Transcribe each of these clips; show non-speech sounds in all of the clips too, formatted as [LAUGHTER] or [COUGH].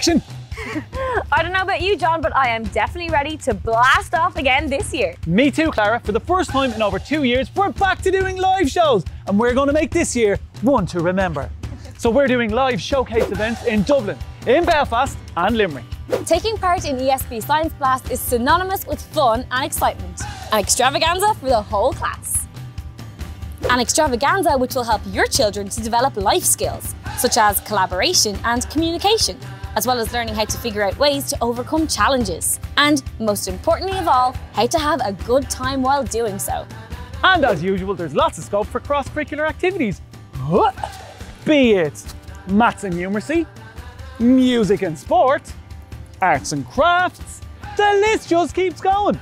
[LAUGHS] I don't know about you, John, but I am definitely ready to blast off again this year. Me too, Clara. For the first time in over two years, we're back to doing live shows, and we're going to make this year one to remember. So we're doing live showcase events in Dublin, in Belfast, and Limerick. Taking part in ESB Science Blast is synonymous with fun and excitement. An extravaganza for the whole class. An extravaganza which will help your children to develop life skills, such as collaboration and communication, as well as learning how to figure out ways to overcome challenges. And most importantly of all, how to have a good time while doing so. And as usual, there's lots of scope for cross-curricular activities. Be it maths and numeracy, music and sport, arts and crafts, the list just keeps going.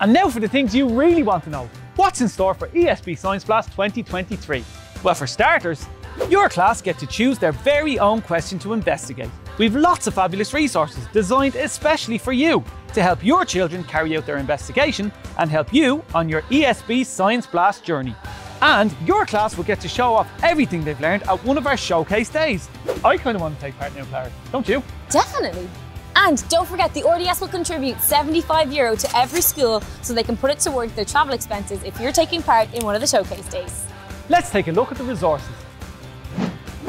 And now for the things you really want to know. What's in store for ESB Science Blast 2023? Well, for starters, your class get to choose their very own question to investigate. We've lots of fabulous resources designed especially for you to help your children carry out their investigation and help you on your ESB Science Blast journey. And your class will get to show off everything they've learned at one of our showcase days. I kind of want to take part now, Clara, don't you? Definitely. And don't forget, the RDS will contribute 75 euro to every school so they can put it towards their travel expenses if you're taking part in one of the showcase days. Let's take a look at the resources.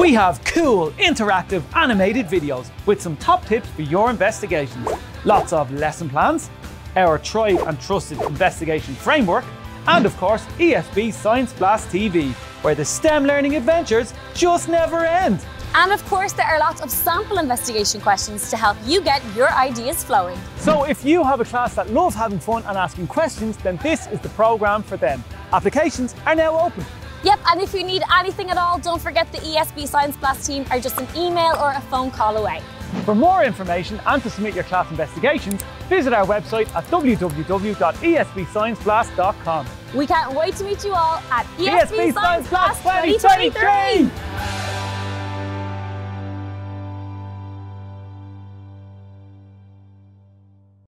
We have cool, interactive, animated videos with some top tips for your investigations. Lots of lesson plans, our tried and trusted investigation framework, and of course, ESB Science Blast TV, where the STEM learning adventures just never end. And of course, there are lots of sample investigation questions to help you get your ideas flowing. So if you have a class that loves having fun and asking questions, then this is the program for them. Applications are now open. Yep, and if you need anything at all, don't forget the ESB Science Blast team are just an email or a phone call away. For more information and to submit your class investigations, visit our website at www.esbscienceblast.com. We can't wait to meet you all at ESB Science Blast 2023!